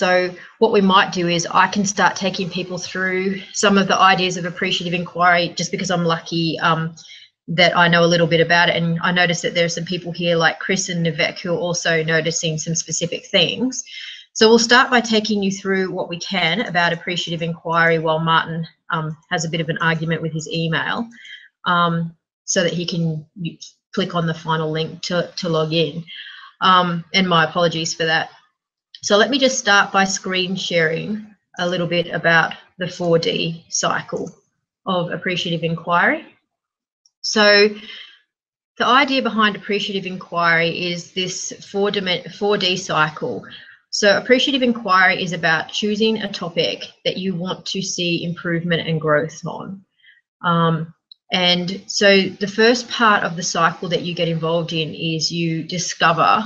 So what we might do is I can start taking people through some of the ideas of appreciative inquiry just because I'm lucky um, that I know a little bit about it. And I noticed that there are some people here like Chris and Nivek who are also noticing some specific things. So we'll start by taking you through what we can about appreciative inquiry while Martin um, has a bit of an argument with his email um, so that he can click on the final link to, to log in. Um, and my apologies for that. So let me just start by screen sharing a little bit about the 4D cycle of appreciative inquiry. So the idea behind appreciative inquiry is this 4 4D cycle. So appreciative inquiry is about choosing a topic that you want to see improvement and growth on. Um, and so the first part of the cycle that you get involved in is you discover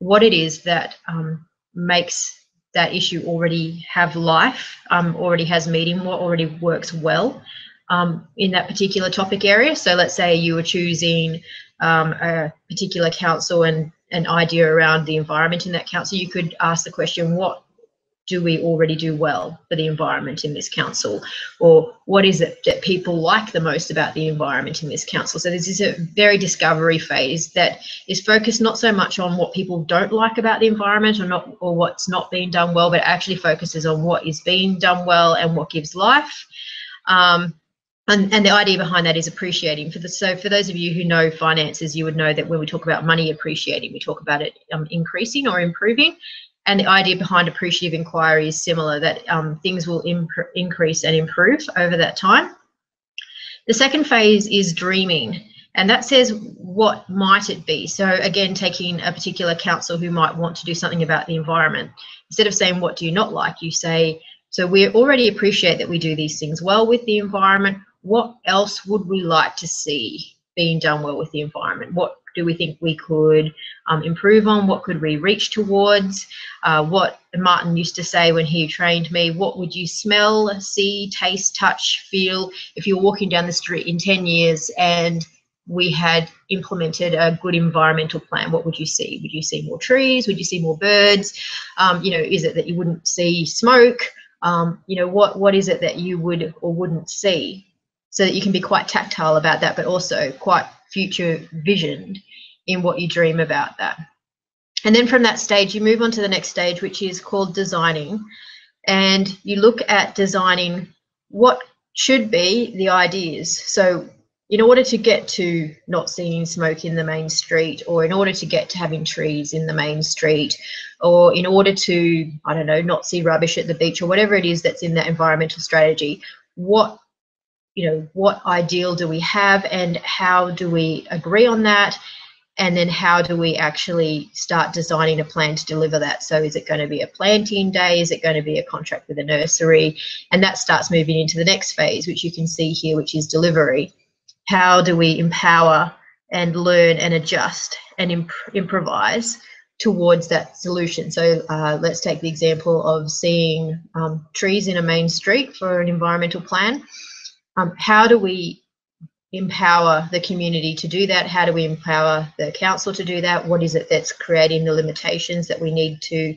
what it is that um, makes that issue already have life, um, already has meaning, what already works well um, in that particular topic area. So let's say you were choosing um, a particular council and an idea around the environment in that council, you could ask the question, what do we already do well for the environment in this council? Or what is it that people like the most about the environment in this council? So this is a very discovery phase that is focused not so much on what people don't like about the environment or not or what's not being done well but actually focuses on what is being done well and what gives life. Um, and, and the idea behind that is appreciating. For the so for those of you who know finances you would know that when we talk about money appreciating we talk about it um, increasing or improving and the idea behind appreciative inquiry is similar, that um, things will increase and improve over that time. The second phase is dreaming. And that says, what might it be? So again, taking a particular council who might want to do something about the environment. Instead of saying, what do you not like? You say, so we already appreciate that we do these things well with the environment. What else would we like to see being done well with the environment? What do we think we could um, improve on? What could we reach towards? Uh, what Martin used to say when he trained me, what would you smell, see, taste, touch, feel if you're walking down the street in 10 years and we had implemented a good environmental plan, what would you see? Would you see more trees? Would you see more birds? Um, you know, is it that you wouldn't see smoke? Um, you know, what what is it that you would or wouldn't see? So that you can be quite tactile about that, but also quite future visioned in what you dream about that. And then from that stage, you move on to the next stage, which is called designing. And you look at designing what should be the ideas. So in order to get to not seeing smoke in the main street, or in order to get to having trees in the main street, or in order to, I don't know, not see rubbish at the beach, or whatever it is that's in that environmental strategy, what you know, what ideal do we have and how do we agree on that? And then how do we actually start designing a plan to deliver that? So is it going to be a planting day? Is it going to be a contract with a nursery? And that starts moving into the next phase, which you can see here, which is delivery. How do we empower and learn and adjust and imp improvise towards that solution. So uh, let's take the example of seeing um, trees in a main street for an environmental plan um, how do we empower the community to do that? How do we empower the council to do that? What is it that's creating the limitations that we need to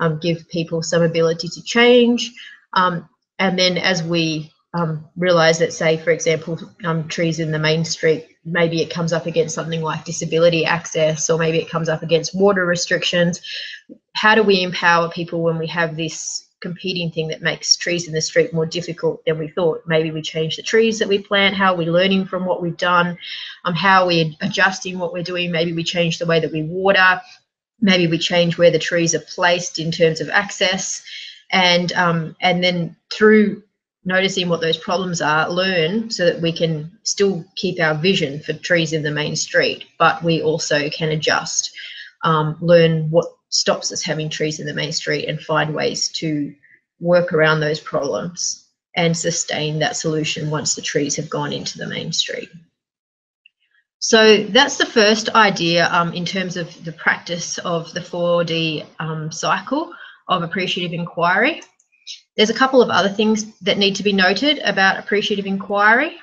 um, give people some ability to change? Um, and then as we um, realize that, say, for example, um, trees in the main street, maybe it comes up against something like disability access, or maybe it comes up against water restrictions. How do we empower people when we have this competing thing that makes trees in the street more difficult than we thought. Maybe we change the trees that we plant, how are we learning from what we've done, um, how are we adjusting what we're doing, maybe we change the way that we water, maybe we change where the trees are placed in terms of access, and um, and then through noticing what those problems are, learn so that we can still keep our vision for trees in the main street, but we also can adjust, um, learn what stops us having trees in the main street and find ways to work around those problems and sustain that solution once the trees have gone into the main street. So that's the first idea um, in terms of the practice of the 4D um, cycle of appreciative inquiry. There's a couple of other things that need to be noted about appreciative inquiry.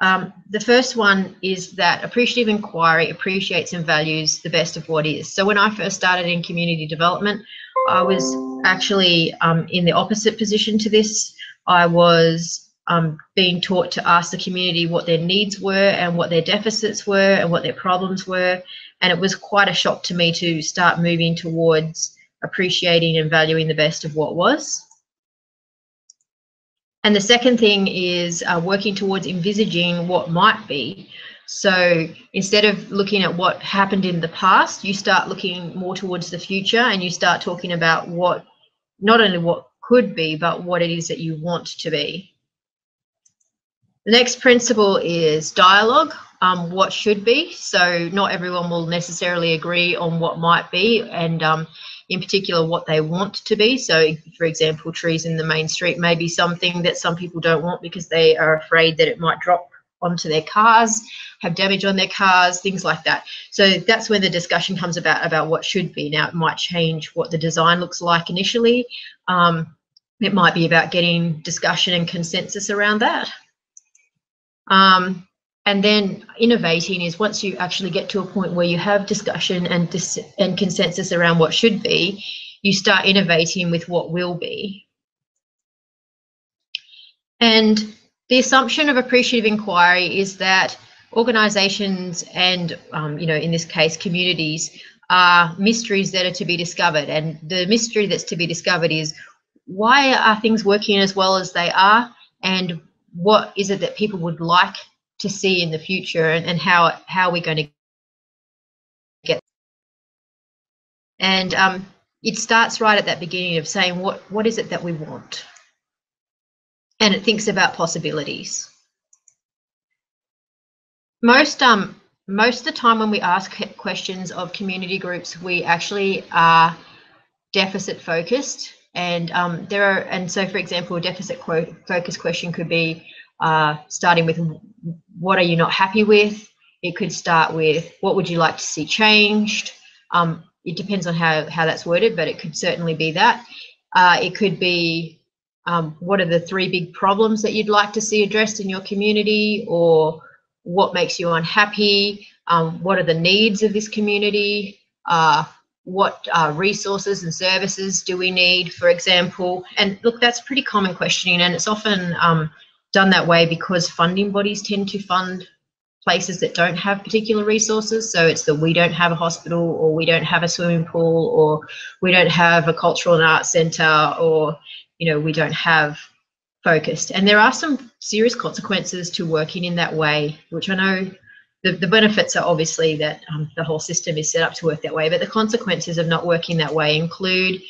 Um, the first one is that appreciative inquiry appreciates and values the best of what is. So when I first started in community development, I was actually um, in the opposite position to this. I was um, being taught to ask the community what their needs were and what their deficits were and what their problems were. And it was quite a shock to me to start moving towards appreciating and valuing the best of what was. And the second thing is uh, working towards envisaging what might be. So instead of looking at what happened in the past, you start looking more towards the future and you start talking about what, not only what could be, but what it is that you want to be. The next principle is dialogue, um, what should be. So not everyone will necessarily agree on what might be and um, in particular what they want to be. So for example, trees in the main street may be something that some people don't want because they are afraid that it might drop onto their cars, have damage on their cars, things like that. So that's where the discussion comes about about what should be. Now it might change what the design looks like initially. Um, it might be about getting discussion and consensus around that. Um, and then innovating is once you actually get to a point where you have discussion and dis and consensus around what should be, you start innovating with what will be. And the assumption of appreciative inquiry is that organizations and, um, you know, in this case, communities are mysteries that are to be discovered. And the mystery that's to be discovered is why are things working as well as they are? And what is it that people would like to see in the future and, and how, how we're going to get and um, it starts right at that beginning of saying what what is it that we want and it thinks about possibilities. Most um most of the time when we ask questions of community groups, we actually are deficit focused, and um, there are and so for example, a deficit focus question could be uh, starting with what are you not happy with. It could start with what would you like to see changed. Um, it depends on how how that's worded, but it could certainly be that. Uh, it could be um, what are the three big problems that you'd like to see addressed in your community or what makes you unhappy um, what are the needs of this community uh, what uh, resources and services do we need for example and look that's pretty common questioning and it's often um, done that way because funding bodies tend to fund places that don't have particular resources. So it's that we don't have a hospital or we don't have a swimming pool or we don't have a cultural and arts centre or you know, we don't have focused. And there are some serious consequences to working in that way, which I know the, the benefits are obviously that um, the whole system is set up to work that way, but the consequences of not working that way include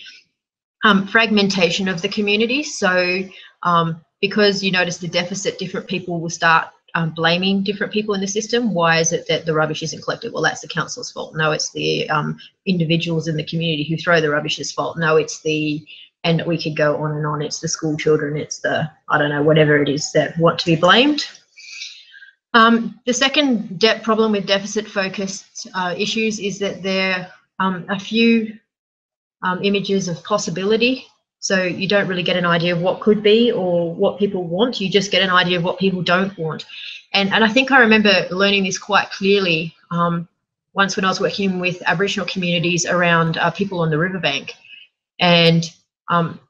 um, fragmentation of the community. So um, because you notice the deficit, different people will start um, blaming different people in the system. Why is it that the rubbish isn't collected? Well, that's the council's fault. No, it's the um, individuals in the community who throw the rubbish's fault. No, it's the and we could go on and on. It's the school children, it's the, I don't know, whatever it is that want to be blamed. Um, the second debt problem with deficit focused uh, issues is that there are um, a few um, images of possibility. So you don't really get an idea of what could be or what people want. You just get an idea of what people don't want. And, and I think I remember learning this quite clearly um, once when I was working with Aboriginal communities around uh, people on the riverbank. And um,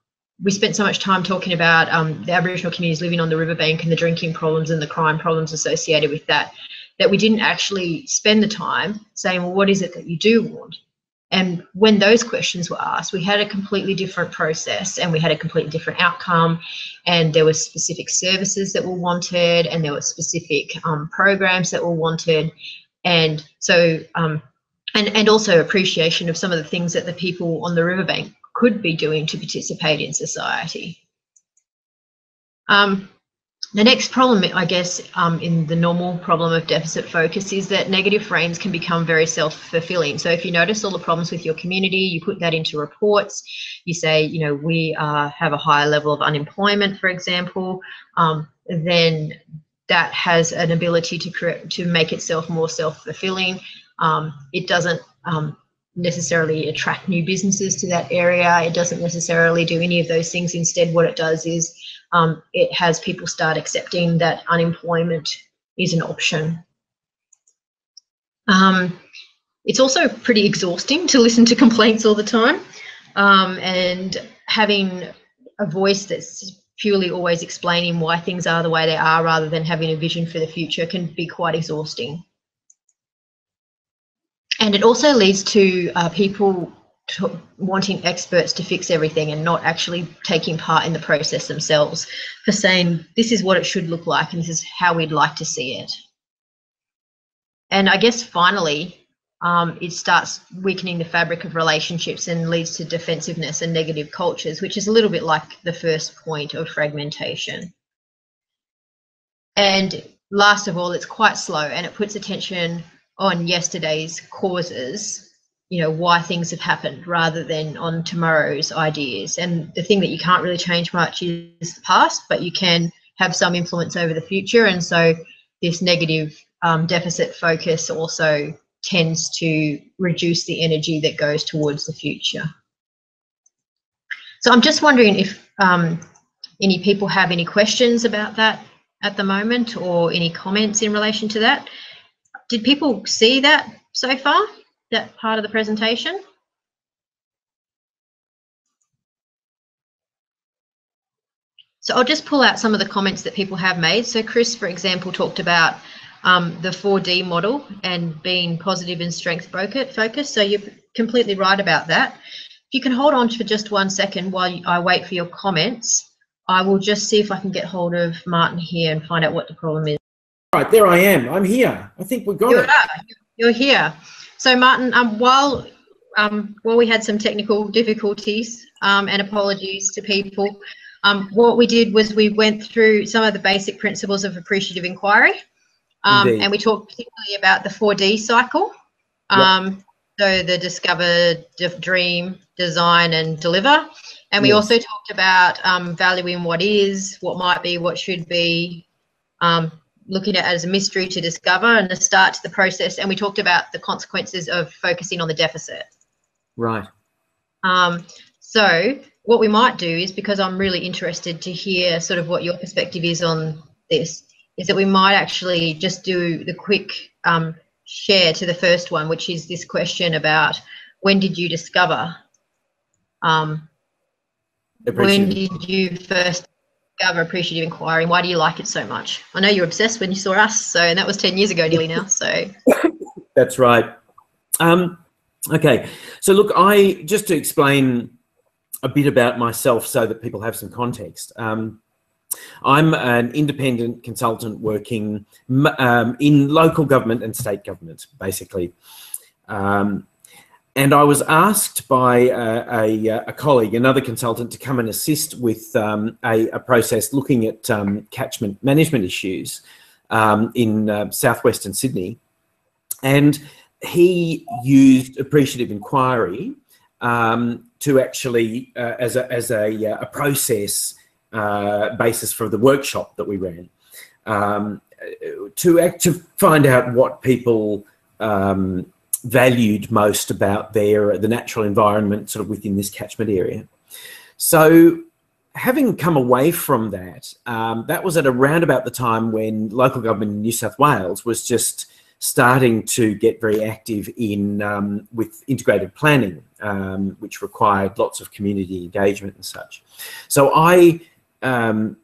we spent so much time talking about um, the Aboriginal communities living on the riverbank and the drinking problems and the crime problems associated with that, that we didn't actually spend the time saying, well, what is it that you do want? And when those questions were asked, we had a completely different process and we had a completely different outcome. And there were specific services that were wanted and there were specific um, programs that were wanted. And so, um, and, and also appreciation of some of the things that the people on the riverbank could be doing to participate in society. Um, the next problem, I guess, um, in the normal problem of deficit focus is that negative frames can become very self-fulfilling. So if you notice all the problems with your community, you put that into reports. You say, you know, we uh, have a higher level of unemployment, for example, um, then that has an ability to create, to make itself more self-fulfilling. Um, it doesn't um, necessarily attract new businesses to that area. It doesn't necessarily do any of those things. Instead, what it does is um, it has people start accepting that unemployment is an option. Um, it's also pretty exhausting to listen to complaints all the time. um, and having a voice that's purely always explaining why things are the way they are rather than having a vision for the future can be quite exhausting. And it also leads to uh, people wanting experts to fix everything and not actually taking part in the process themselves for saying this is what it should look like and this is how we'd like to see it. And I guess finally, um, it starts weakening the fabric of relationships and leads to defensiveness and negative cultures, which is a little bit like the first point of fragmentation. And last of all, it's quite slow and it puts attention on yesterday's causes, you know, why things have happened rather than on tomorrow's ideas. And the thing that you can't really change much is the past, but you can have some influence over the future. And so this negative um, deficit focus also tends to reduce the energy that goes towards the future. So I'm just wondering if um, any people have any questions about that at the moment or any comments in relation to that. Did people see that so far, that part of the presentation? So I'll just pull out some of the comments that people have made. So Chris, for example, talked about um, the 4D model and being positive and strength focused. So you're completely right about that. If you can hold on for just one second while I wait for your comments, I will just see if I can get hold of Martin here and find out what the problem is. Right, there I am. I'm here. I think we got you it. Are. You're here. So Martin, um, while um, while we had some technical difficulties um, and apologies to people, um, what we did was we went through some of the basic principles of appreciative inquiry. Um, and we talked particularly about the 4D cycle. Um, yep. So the discover, dream, design, and deliver. And we yes. also talked about um, valuing what is, what might be, what should be, um, looking at it as a mystery to discover and the start to the process. And we talked about the consequences of focusing on the deficit. Right. Um, so what we might do is because I'm really interested to hear sort of what your perspective is on this is that we might actually just do the quick um, share to the first one, which is this question about when did you discover? Um, when did you first discover appreciative inquiry? Why do you like it so much? I know you're obsessed when you saw us, so and that was ten years ago nearly now. So that's right. Um, okay, so look, I just to explain a bit about myself so that people have some context. Um, I'm an independent consultant working um, in local government and state government, basically. Um, and I was asked by a, a, colleague, another consultant, to come and assist with um, a, a, process looking at um, catchment management issues um, in uh, southwestern Sydney. And he used appreciative inquiry um, to actually, uh, as, a, as a, uh, a process uh, basis for the workshop that we ran um, to act, to find out what people um, valued most about their the natural environment sort of within this catchment area. So having come away from that, um, that was at around about the time when local government in New South Wales was just starting to get very active in um, with integrated planning, um, which required lots of community engagement and such. So I um,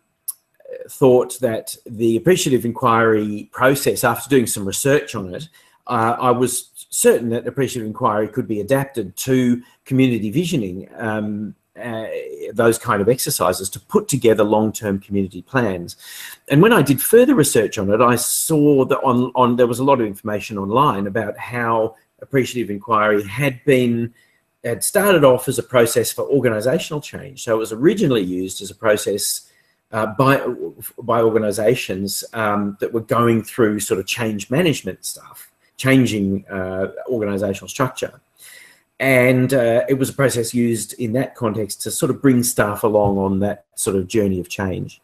thought that the appreciative inquiry process, after doing some research on it, uh, I was certain that appreciative inquiry could be adapted to community visioning, um, uh, those kind of exercises to put together long-term community plans. And when I did further research on it, I saw that on, on there was a lot of information online about how appreciative inquiry had been had started off as a process for organizational change. So it was originally used as a process uh, by by organizations um, that were going through sort of change management stuff, changing uh, organizational structure. And uh, it was a process used in that context to sort of bring staff along on that sort of journey of change.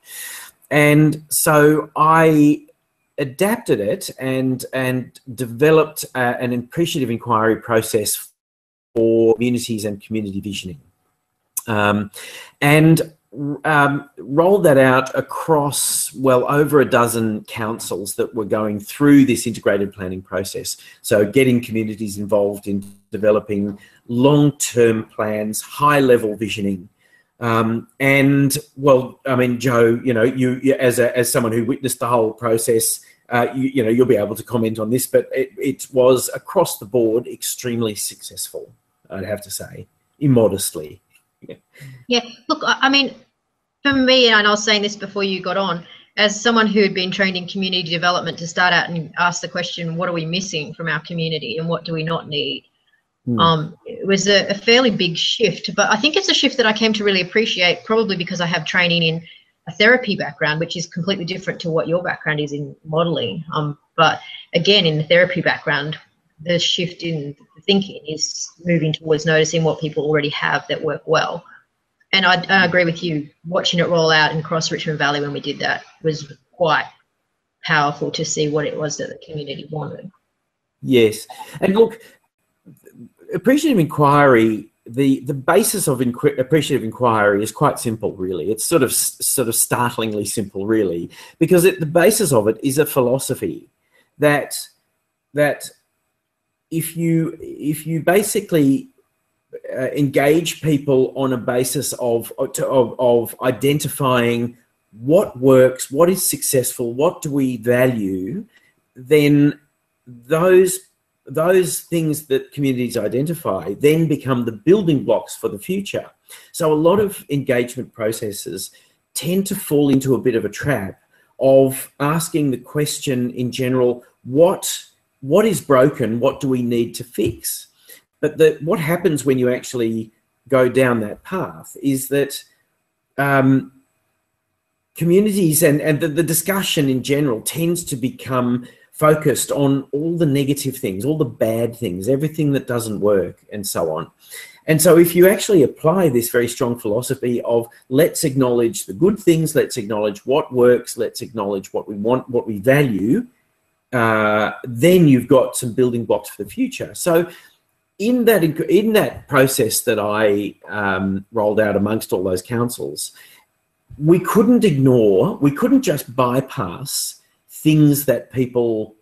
And so I adapted it and and developed uh, an appreciative inquiry process for communities and community visioning. Um, and um, rolled that out across well over a dozen councils that were going through this integrated planning process. So getting communities involved in developing long-term plans, high-level visioning. Um, and well, I mean, Joe, you know, you, as a, as someone who witnessed the whole process, uh, you, you, know, you'll be able to comment on this, but it, it was across the board extremely successful. I'd have to say, immodestly. Yeah. yeah. Look, I mean, for me, and I was saying this before you got on, as someone who had been trained in community development to start out and ask the question, what are we missing from our community and what do we not need? Mm. Um, it was a, a, fairly big shift, but I think it's a shift that I came to really appreciate, probably because I have training in a therapy background, which is completely different to what your background is in modeling. Um, but again, in the therapy background, the shift in thinking is moving towards noticing what people already have that work well. And I, I agree with you. Watching it roll out in Cross Richmond Valley when we did that was quite powerful to see what it was that the community wanted. Yes, and look, appreciative inquiry. The, the basis of inqu- appreciative inquiry is quite simple, really. It's sort of sort of startlingly simple, really, because it, the basis of it is a philosophy that that if you if you basically uh, engage people on a basis of, of, of identifying what works, what is successful, what do we value, then those those things that communities identify then become the building blocks for the future. So a lot of engagement processes tend to fall into a bit of a trap of asking the question in general, what what is broken? What do we need to fix? But the, what happens when you actually go down that path is that um, communities and, and the, the discussion in general tends to become focused on all the negative things, all the bad things, everything that doesn't work, and so on. And so, if you actually apply this very strong philosophy of let's acknowledge the good things, let's acknowledge what works, let's acknowledge what we want, what we value, uh, then you've got some building blocks for the future. So, in that in that process that I um, rolled out amongst all those councils, we couldn't ignore, we couldn't just bypass things that people,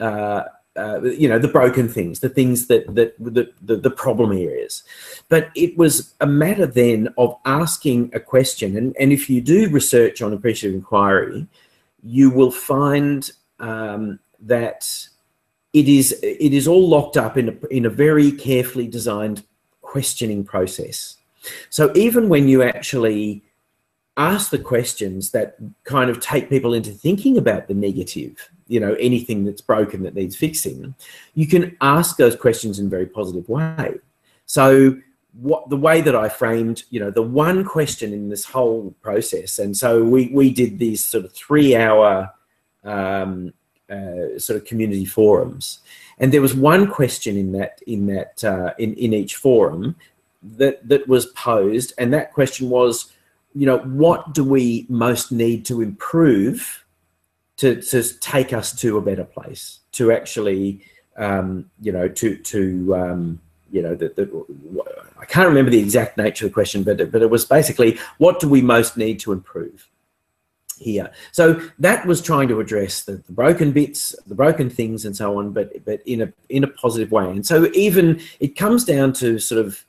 uh, uh, you know, the broken things, the things that that the, the, the problem areas, but it was a matter then of asking a question, and and if you do research on appreciative inquiry, you will find um, that it is it is all locked up in a, in a very carefully designed questioning process. So even when you actually ask the questions that kind of take people into thinking about the negative, you know, anything that's broken that needs fixing, you can ask those questions in a very positive way. So what the way that I framed, you know, the one question in this whole process, and so we we did these sort of three hour um, uh, sort of community forums, and there was one question in that in that uh, in in each forum that that was posed, and that question was, you know, what do we most need to improve to to take us to a better place, to actually, um, you know, to to um, you know, the, I can't remember the exact nature of the question, but but it was basically, what do we most need to improve? Here. So that was trying to address the, the, broken bits, the broken things, and so on, but but in a in a positive way. And so even it comes down to sort of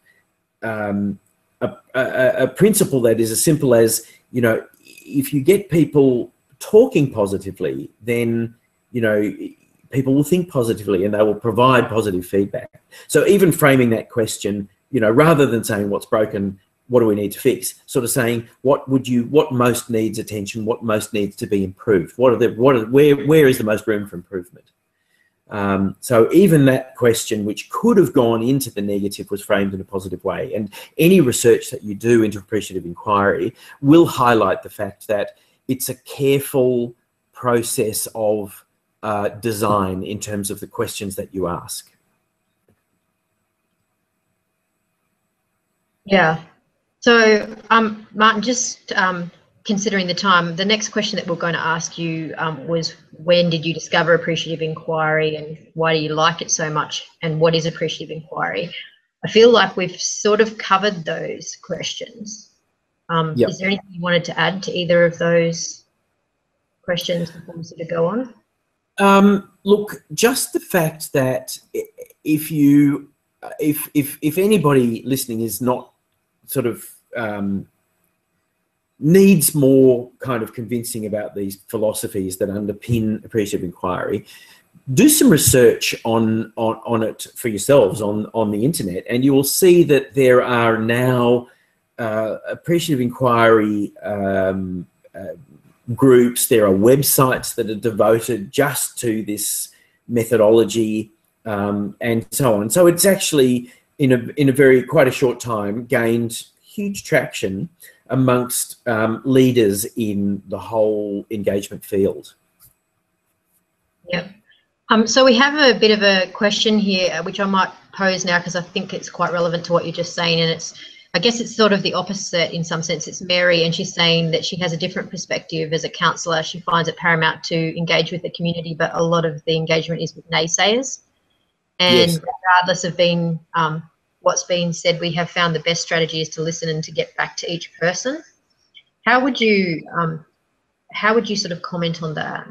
um, a, a, a principle that is as simple as you know, if you get people talking positively, then you know people will think positively and they will provide positive feedback. So even framing that question, you know, rather than saying what's broken, what do we need to fix? Sort of saying what would you what most needs attention, what most needs to be improved. What are the what are where where is the most room for improvement? Um, so even that question, which could have gone into the negative, was framed in a positive way. And any research that you do into appreciative inquiry will highlight the fact that it's a careful process of uh, design in terms of the questions that you ask. Yeah, so, um, Martin, just um, considering the time, the next question that we're going to ask you um, was when did you discover appreciative inquiry and why do you like it so much and what is appreciative inquiry? I feel like we've sort of covered those questions. Um, Yep. Is there anything you wanted to add to either of those questions before we sort of go on? Um, look, just the fact that if you, if if if anybody listening is not sort of um, needs more kind of convincing about these philosophies that underpin appreciative inquiry, do some research on on on it for yourselves on on the internet, and you will see that there are now uh, appreciative inquiry. Um, uh, groups, there are websites that are devoted just to this methodology um, and so on. So it's actually in a in a very quite a short time gained huge traction amongst um, leaders in the whole engagement field. Yep. Um, so we have a bit of a question here, uh, which I might pose now because I think it's quite relevant to what you're just saying, and it's I guess it's sort of the opposite in some sense. It's Mary, and she's saying that she has a different perspective as a counsellor. She finds it paramount to engage with the community, but a lot of the engagement is with naysayers. And Yes. regardless of being um, what's been said, we have found the best strategy is to listen and to get back to each person. How would you um, how would you sort of comment on that?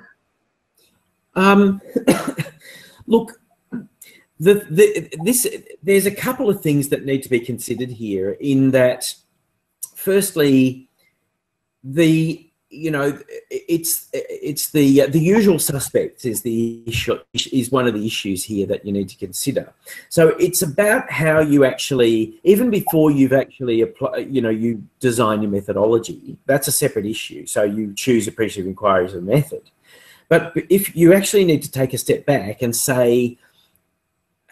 Um, look, the, the, this there's a couple of things that need to be considered here. In that, firstly, the you know it's it's the the usual suspects is the issue is one of the issues here that you need to consider. So it's about how you actually even before you've actually apply you know you design your methodology that's a separate issue. So you choose appreciative inquiry as a method. But if you actually need to take a step back and say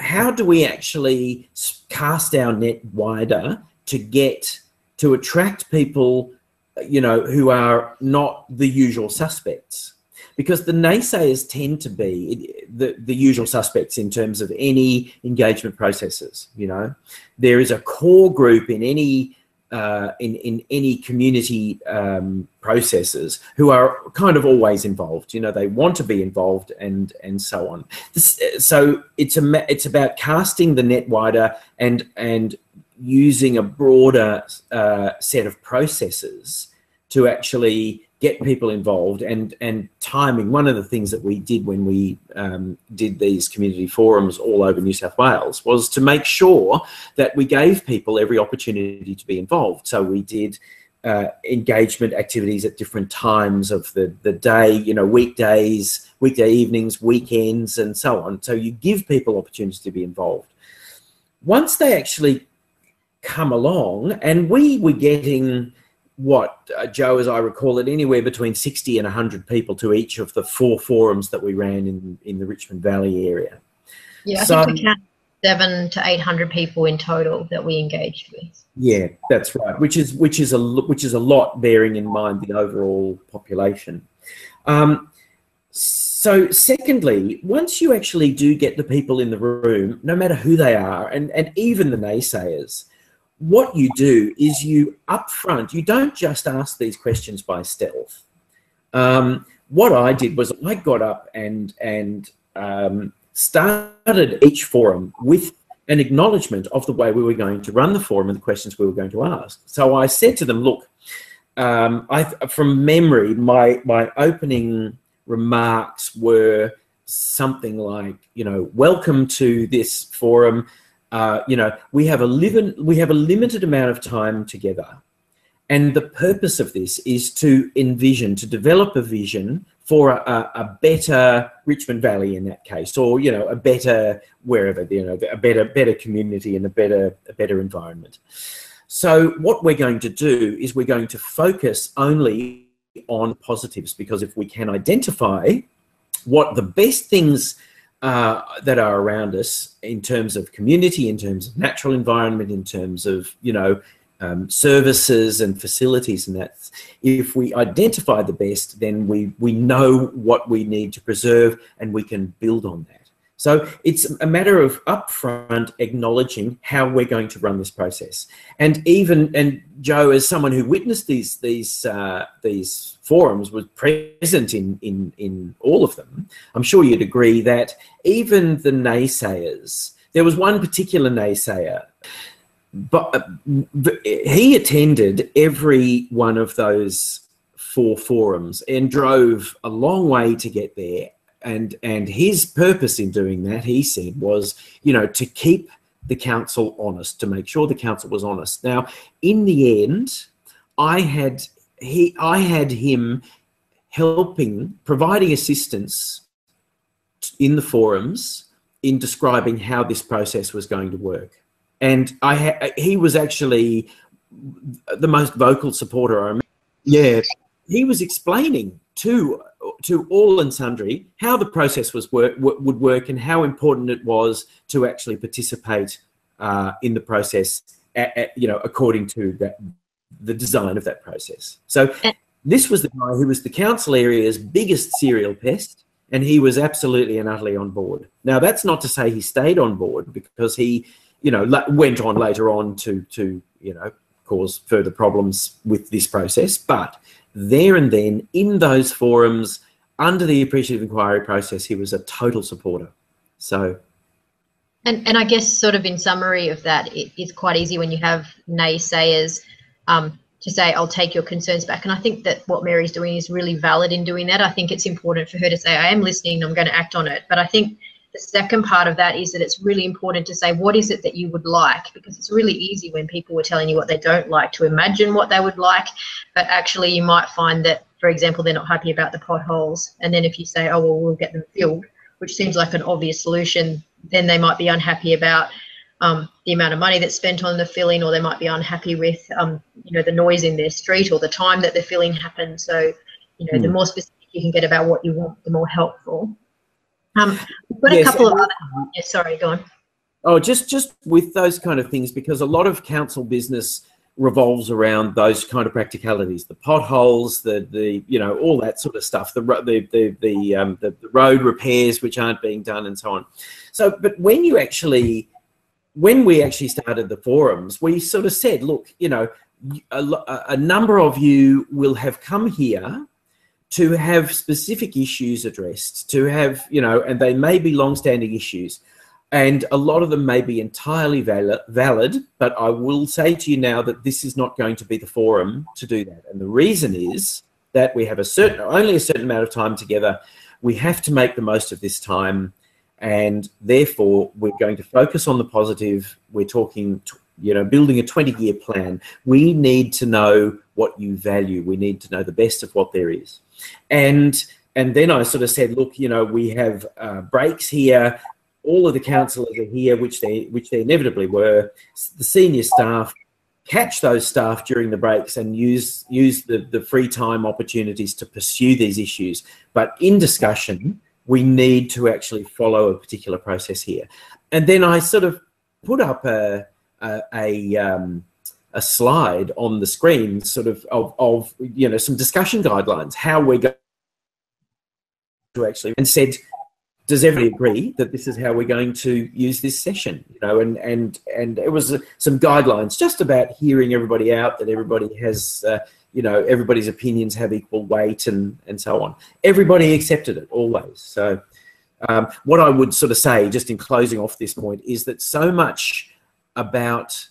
how do we actually cast our net wider to get to attract people you know, who are not the usual suspects. Because the naysayers tend to be the, the usual suspects in terms of any engagement processes. You know, there is a core group in any uh, in in any community um, processes who are kind of always involved. You know, they want to be involved and and so on. This, so it's a it's about casting the net wider and and using a broader uh, set of processes to actually get people involved and and timing one of the things that we did when we um, did these community forums all over new south wales was to make sure that we gave people every opportunity to be involved so we did uh, engagement activities at different times of the, the day, you know, weekdays, weekday evenings, weekends, and so on. So you give people opportunities to be involved. Once they actually come along, and we were getting what uh, Joe, as I recall it, anywhere between 60 and 100 people to each of the four forums that we ran in, in the Richmond Valley area. Yeah, I So- think we count seven to eight hundred people in total that we engaged with. Yeah, that's right. Which is which is a which is a lot, bearing in mind the overall population. Um, so, secondly, once you actually do get the people in the room, no matter who they are, and and even the naysayers, what you do is you upfront. You don't just ask these questions by stealth. Um, what I did was I got up and and um, started each forum with an acknowledgement of the way we were going to run the forum and the questions we were going to ask. So I said to them, look, um, I, from memory, my, my opening remarks were something like, you know, welcome to this forum. Uh, you know, we have a limit, we have a limited amount of time together. And the purpose of this is to envision, to develop a vision for a, a better Richmond Valley in that case, or you know, a better wherever, you know, a better better community and a better a better environment. So what we're going to do is we're going to focus only on positives because if we can identify what the best things uh, that are around us in terms of community, in terms of natural environment, in terms of you know um, services and facilities and that. If we identify the best then we we know what we need to preserve and we can build on that. So it's a matter of upfront acknowledging how we're going to run this process. And even and joe as someone who witnessed these these uh, these forums was present in in in all of them i'm sure you'd agree that even the naysayers there was one particular naysayer but uh, he attended every one of those four forums and drove a long way to get there. And and his purpose in doing that, he said, was you know to keep the council honest, to make sure the council was honest. Now, in the end, I had he I had him helping, providing assistance in the forums in describing how this process was going to work. And I ha- he was actually the most vocal supporter. I remember. Yeah, he was explaining to to all and sundry how the process was work would work and how important it was to actually participate uh, in the process, at, at, you know, according to that, the design of that process. So this was the guy who was the council area's biggest serial pest, and he was absolutely and utterly on board. Now, that's not to say he stayed on board because he, you know, went on later on to to you know cause further problems with this process, but there and then in those forums under the appreciative inquiry process, he was a total supporter. So and, and I guess sort of in summary of that, it, it's quite easy when you have naysayers um, to say, I'll take your concerns back. And I think that what Mary's doing is really valid in doing that. I think it's important for her to say, I am listening, I'm going to act on it. But I think the second part of that is that it's really important to say, what is it that you would like? Because it's really easy when people are telling you what they don't like to imagine what they would like. But actually, you might find that, for example, they're not happy about the potholes. And then if you say, oh, well, we'll get them filled, which seems like an obvious solution, then they might be unhappy about um, the amount of money that's spent on the filling, or they might be unhappy with um, you know the noise in their street or the time that the filling happens. So you know, mm. the hmm. more specific you can get about what you want, the more helpful. Um, we've got yes, a couple of other. Yeah, sorry, go on. Oh, just just with those kind of things, because a lot of council business revolves around those kind of practicalities the potholes the the you know all that sort of stuff the the the the, um, the, the road repairs which aren't being done and so on so but when you actually when we actually started the forums we sort of said look you know a, a number of you will have come here to have specific issues addressed to have you know and they may be long-standing issues and a lot of them may be entirely valid, but I will say to you now that this is not going to be the forum to do that. And the reason is that we have a certain, only a certain amount of time together. We have to make the most of this time, and therefore we're going to focus on the positive. We're talking, you know, building a 20-year plan. We need to know what you value. We need to know the best of what there is, and and then I sort of said, look, you know, we have uh, breaks here all of the councillors are here, which they which they inevitably were. The senior staff catch those staff during the breaks and use use the, the free time opportunities to pursue these issues. But in discussion, we need to actually follow a particular process here. And then I sort of put up a a, a, um, a slide on the screen, sort of, of of you know some discussion guidelines, how we're going to actually, and said does everybody agree that this is how we're going to use this session you know and and and it was uh, some guidelines just about hearing everybody out that everybody has uh, you know everybody's opinions have equal weight and and so on. Everybody accepted it always. So um, what i would sort of say just in closing off this point is that so much about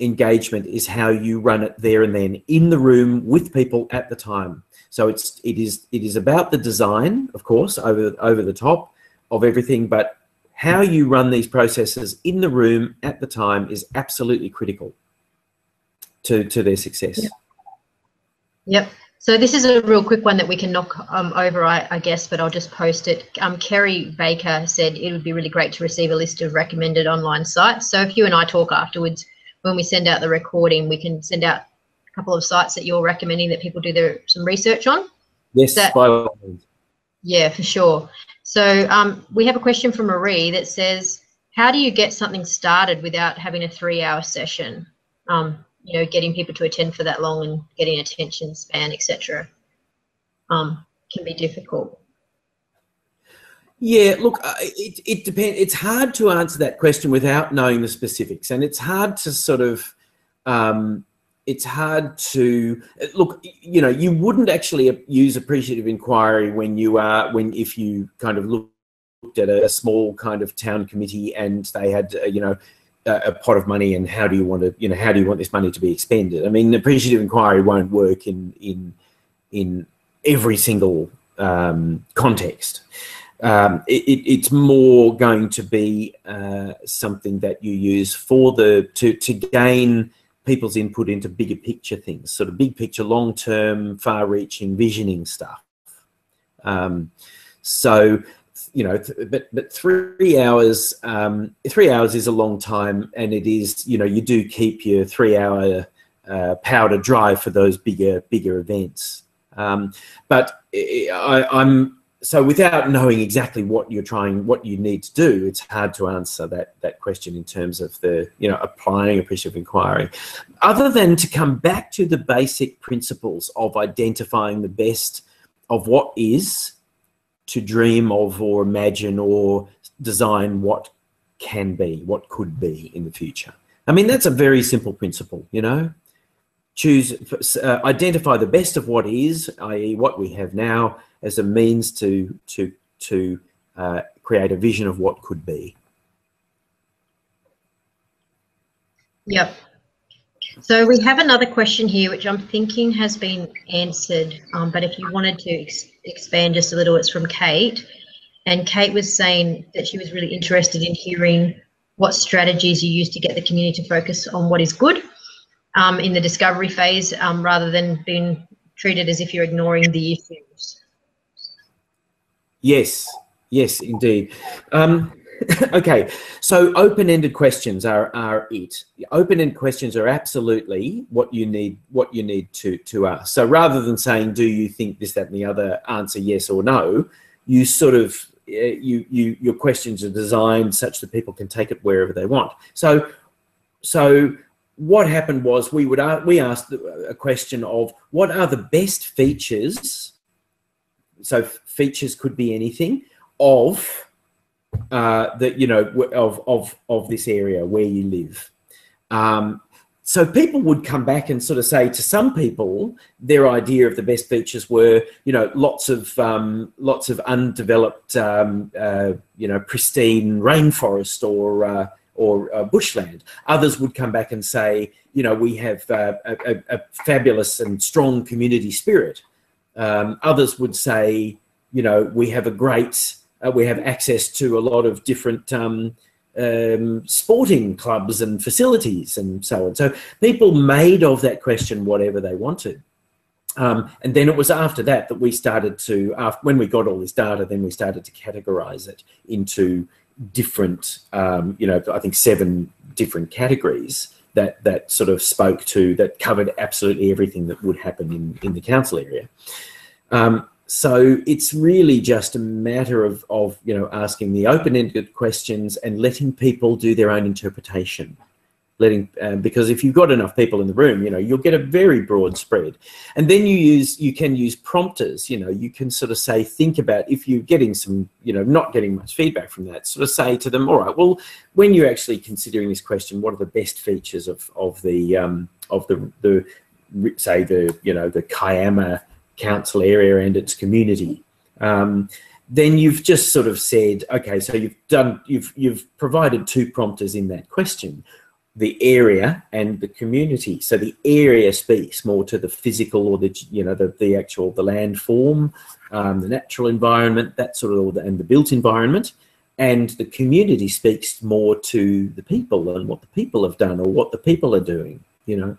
engagement is how you run it there and then in the room with people at the time so it's it is it is about the design, of course, over over the top of everything, but how you run these processes in the room at the time is absolutely critical to to their success. Yep. yep. So this is a real quick one that we can knock um, over, I, I, guess, but I'll just post it. Um, Kerry Baker said it would be really great to receive a list of recommended online sites. So if you and I talk afterwards, when we send out the recording, we can send out couple of sites that you're recommending that people do their some research on? Yes, that, by all means. Yeah, for sure. So um, we have a question from Marie that says, "How do you get something started without having a three-hour session? Um, you know, getting people to attend for that long and getting attention span, etc. Um, can be difficult." Yeah, look, uh, it, it depends. It's hard to answer that question without knowing the specifics, and it's hard to sort of um, it's hard to look you know you wouldn't actually use appreciative inquiry when you are when if you kind of looked at a, small kind of town committee and they had uh, you know a pot of money and how do you want to you know how do you want this money to be expended? I mean appreciative inquiry won't work in in in every single um, context. Um, it, it's more going to be uh, something that you use for the to to gain people's input into bigger picture things sort of big picture long term far reaching visioning stuff um, so you know, but but three hours um, three hours is a long time, and it is you know you do keep your three hour uh, powder dry for those bigger bigger events. Um, but I, I'm so without knowing exactly what you're trying, what you need to do, it's hard to answer that that question in terms of the you know applying appreciative inquiry, other than to come back to the basic principles of identifying the best of what is to dream of or imagine or design what can be, what could be in the future. I mean, that's a very simple principle, you know. Choose, uh, identify the best of what is, i.e., what we have now, as a means to to to uh, create a vision of what could be. Yep. So we have another question here, which I'm thinking has been answered. Um, but if you wanted to ex expand just a little, it's from Kate. And Kate was saying that she was really interested in hearing what strategies you use to get the community to focus on what is good um, in the discovery phase, um, rather than being treated as if you're ignoring the issues. Yes, yes, indeed. Um, okay, so open-ended questions are are it. Open-ended questions are absolutely what you need what you need to to ask. So rather than saying, "Do you think this, that, and the other?" Answer yes or no. You sort of uh, you you your questions are designed such that people can take it wherever they want. So so what happened was we would we asked a question of what are the best features. So features could be anything of uh, that you know of of of this area where you live. Um, so people would come back and sort of say to some people their idea of the best features were you know lots of um, lots of undeveloped um, uh, you know pristine rainforest or uh, or uh, bushland. Others would come back and say you know we have uh, a, a, fabulous and strong community spirit. Um, others would say you know we have a great uh, we have access to a lot of different um, um, sporting clubs and facilities and so on. So people made of that question whatever they wanted. Um, and then it was after that that we started to, after, when we got all this data, then we started to categorize it into different, um, you know, I think seven different categories that that sort of spoke to that covered absolutely everything that would happen in in the council area. Um, so it's really just a matter of, of you know asking the open-ended questions and letting people do their own interpretation letting um, because if you've got enough people in the room you know you'll get a very broad spread and then you use you can use prompters you know you can sort of say think about if you're getting some you know not getting much feedback from that sort of say to them all right well when you're actually considering this question what are the best features of of the um of the the say the you know the Kiama council area and its community. Um, then you've just sort of said, okay, so you've done, you've you've provided two prompters in that question, the area and the community. So the area speaks more to the physical or the you know the the actual the land form, um, the natural environment, that sort of and the built environment, and the community speaks more to the people and what the people have done or what the people are doing you know.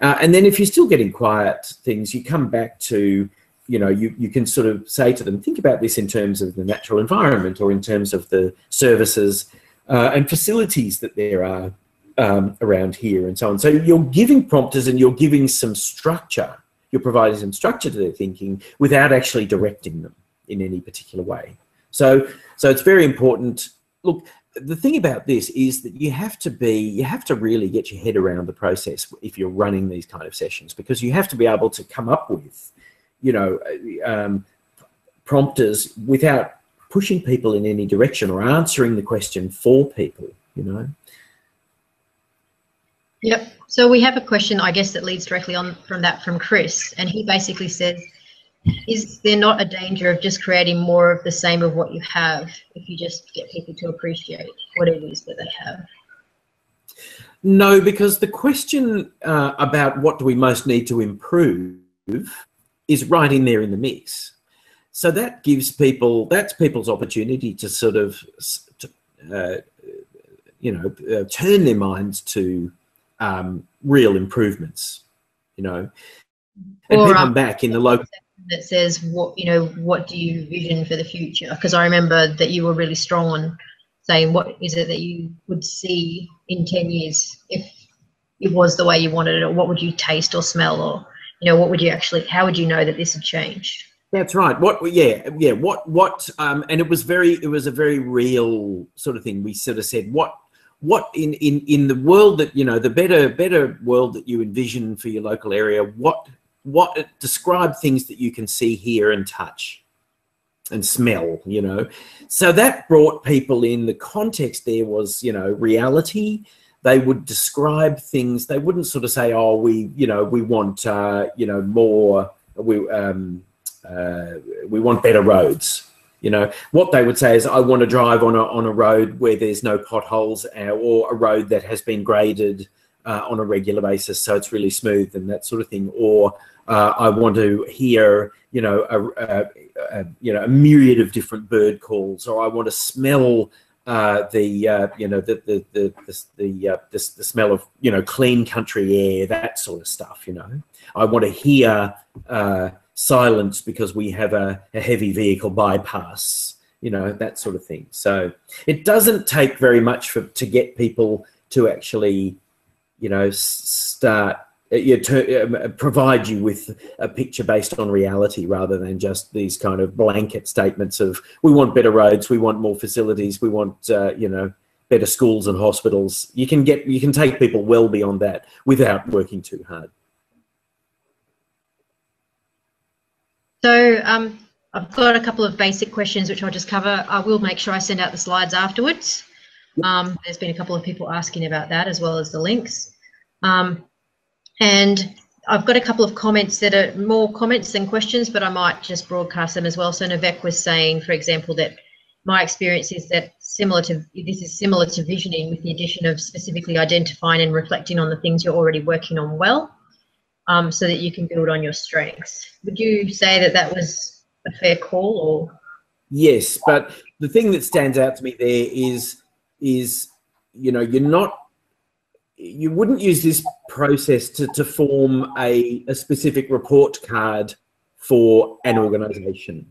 Uh, and then if you're still getting quiet things, you come back to, you know, you, you can sort of say to them, think about this in terms of the natural environment or in terms of the services uh, and facilities that there are um, around here and so on. So you're giving prompters and you're giving some structure. You're providing some structure to their thinking without actually directing them in any particular way. So, so it's very important. Look, the thing about this is that you have to be you have to really get your head around the process if you're running these kind of sessions because you have to be able to come up with you know um, prompters without pushing people in any direction or answering the question for people you know yep so we have a question i guess that leads directly on from that from chris and he basically says is there not a danger of just creating more of the same of what you have if you just get people to appreciate what it is that they have? No, because the question uh, about what do we most need to improve is right in there in the mix. So that gives people, that's people's opportunity to sort of, uh, you know, uh, turn their minds to um, real improvements, you know. And or, people um, back in the local that says what you know what do you vision for the future? Because i remember that you were really strong on saying what is it that you would see in 10 years if it was the way you wanted it? Or what would you taste or smell? Or you know what would you actually how would you know that this had changed? That's right. What yeah yeah what what um and it was very it was a very real sort of thing. We sort of said what what in in in the world that you know the better better world that you envision for your local area what what describe things that you can see hear and touch and smell you know? So that brought people in. The context there was you know reality. They would describe things. They wouldn't sort of say oh we you know we want uh, you know more we um, uh, we want better roads you know what they would say is i want to drive on a on a road where there's no potholes uh, or a road that has been graded uh, on a regular basis so it's really smooth and that sort of thing or uh, I want to hear, you know, a, a, a, you know, a myriad of different bird calls, or I want to smell uh, the, uh, you know, the the the the the, uh, the, the smell of, you know, clean country air, that sort of stuff. You know, I want to hear uh, silence because we have a, a heavy vehicle bypass. You know, that sort of thing. So it doesn't take very much for to get people to actually, you know, start uh, you um, uh, provide you with a picture based on reality rather than just these kind of blanket statements of we want better roads, we want more facilities, we want uh, you know better schools and hospitals. You can get you can take people well beyond that without working too hard. So um, I've got a couple of basic questions which I'll just cover. I will make sure I send out the slides afterwards. Um, there's been a couple of people asking about that as well as the links. Um, and I've got a couple of comments that are more comments than questions, but I might just broadcast them as well. So Navek was saying, for example, that my experience is that similar to this is similar to visioning with the addition of specifically identifying and reflecting on the things you're already working on well, um, so that you can build on your strengths. Would you say that that was a fair call, or? Yes, but the thing that stands out to me there is is you know you're not you wouldn't use this process to, to form a, a specific report card for an organization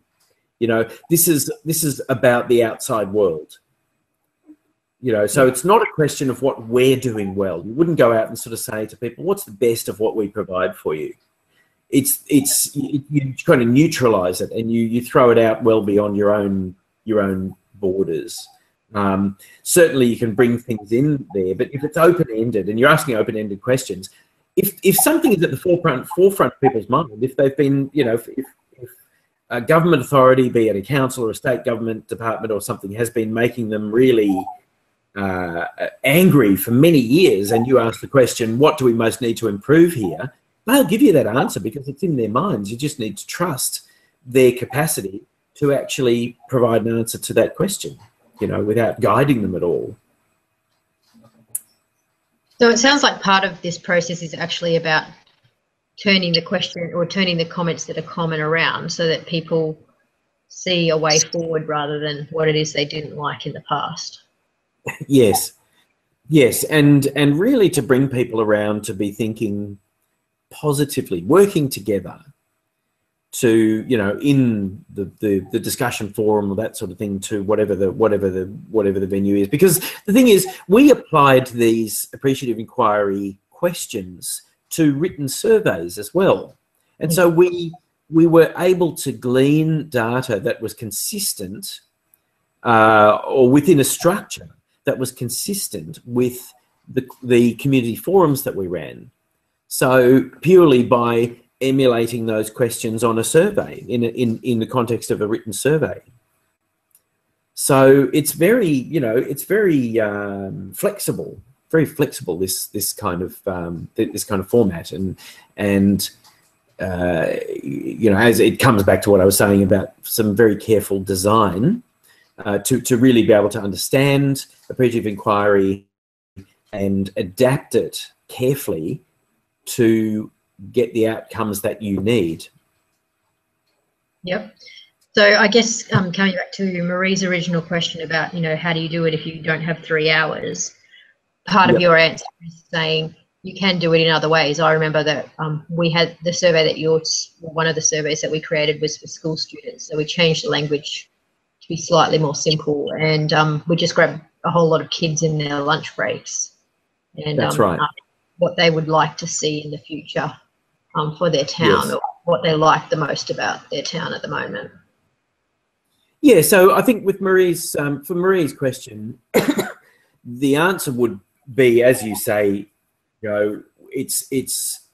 you know this is this is about the outside world you know so it's not a question of what we're doing well. You wouldn't go out and sort of say to people what's the best of what we provide for you? It's it's you, you kind of neutralize it and you you throw it out well beyond your own your own borders. Um, certainly, you can bring things in there, but if it's open ended and you're asking open ended questions, if if something is at the forefront forefront of people's mind, if they've been, you know, if, if, if a government authority, be it a council or a state government department or something, has been making them really uh, angry for many years, and you ask the question, "What do we most need to improve here?" They'll give you that answer because it's in their minds. You just need to trust their capacity to actually provide an answer to that question you know, without guiding them at all. So it sounds like part of this process is actually about turning the question or turning the comments that are common around so that people see a way forward rather than what it is they didn't like in the past. Yes. Yes, and and really to bring people around to be thinking positively, working together to you know in the, the the discussion forum or that sort of thing to whatever the whatever the whatever the venue is because the thing is we applied these appreciative inquiry questions to written surveys as well and so we we were able to glean data that was consistent uh, or within a structure that was consistent with the, the community forums that we ran so purely by emulating those questions on a survey in, in, in the context of a written survey. So it's very, you know, it's very um, flexible, very flexible. This this kind of um, this kind of format, and and uh, you know, as it comes back to what I was saying about some very careful design uh, to to really be able to understand appreciative inquiry and adapt it carefully to get the outcomes that you need. Yep. So I guess um, coming back to Marie's original question about, you know, how do you do it if you don't have three hours? Part yep. of your answer is saying you can do it in other ways. I remember that um, we had the survey that you're, one of the surveys that we created was for school students. So we changed the language to be slightly more simple and um, we just grab a whole lot of kids in their lunch breaks. And That's um, right. Uh, what they would like to see in the future um, for their town yes. or what they like the most about their town at the moment. Yeah, so I think with Marie's um, for Marie's question, the answer would be, as you say, you know, it's it's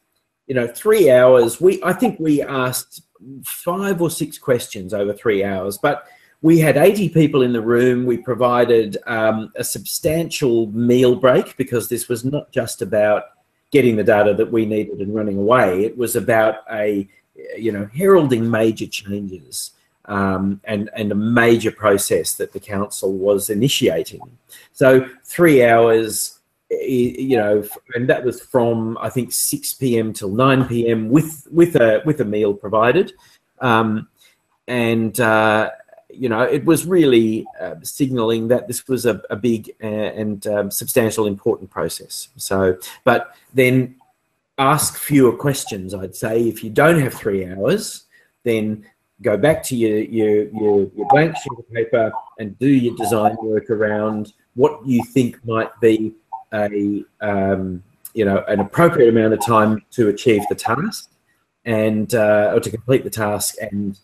you know three hours. We I think we asked five or six questions over three hours, but we had 80 people in the room. We provided um, a substantial meal break because this was not just about getting the data that we needed and running away. It was about a you know heralding major changes um, and, and a major process that the council was initiating. So three hours, you know, and that was from I think 6 p.m. till 9 p.m. with with a with a meal provided, um, and uh, you know it was really uh, signalling that this was a, a big uh, and um, substantial, important process. So, but then ask fewer questions. I'd say if you don't have three hours, then go back to your, your, your, your blank sheet of paper and do your design work around what you think might be a um, you know an appropriate amount of time to achieve the task and uh, or to complete the task and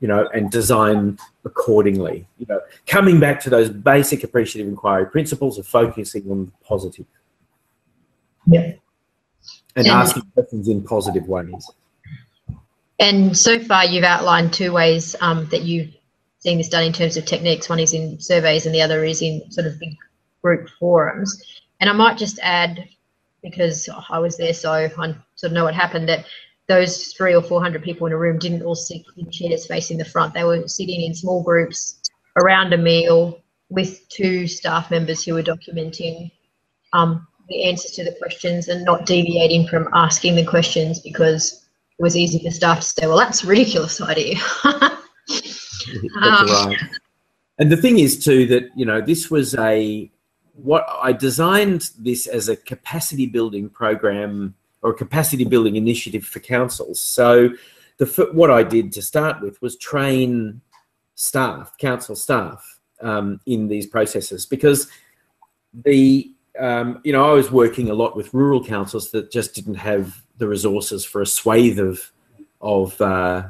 you know and design accordingly you know coming back to those basic appreciative inquiry principles of focusing on the positive yeah and asking questions in positive ways and so far, you've outlined two ways um, that you've seen this done in terms of techniques. One is in surveys, and the other is in sort of big group forums. And I might just add, because I was there, so I sort of know what happened, that those three or 400 people in a room didn't all sit in chairs facing the front. They were sitting in small groups around a meal with two staff members who were documenting um, the answers to the questions and not deviating from asking the questions because it was easy for staff to say, well, that's a ridiculous idea. that's um, right. And the thing is, too, that, you know, this was a, what I designed this as a capacity building program or a capacity building initiative for councils. So, the what I did to start with was train staff, council staff, um, in these processes because the um, you know I was working a lot with rural councils that just didn't have the resources for a swathe of of uh,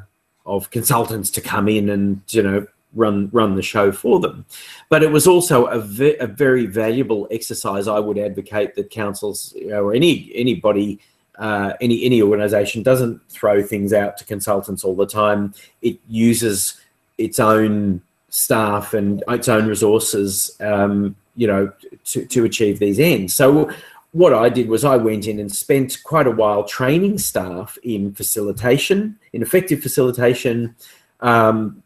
of consultants to come in and you know run run the show for them. But it was also a, ve- a very valuable exercise. I would advocate that councils or any anybody. Uh, any any organization doesn't throw things out to consultants all the time. It uses its own staff and its own resources, um, you know, to, to achieve these ends. So what I did was I went in and spent quite a while training staff in facilitation, in effective facilitation, um,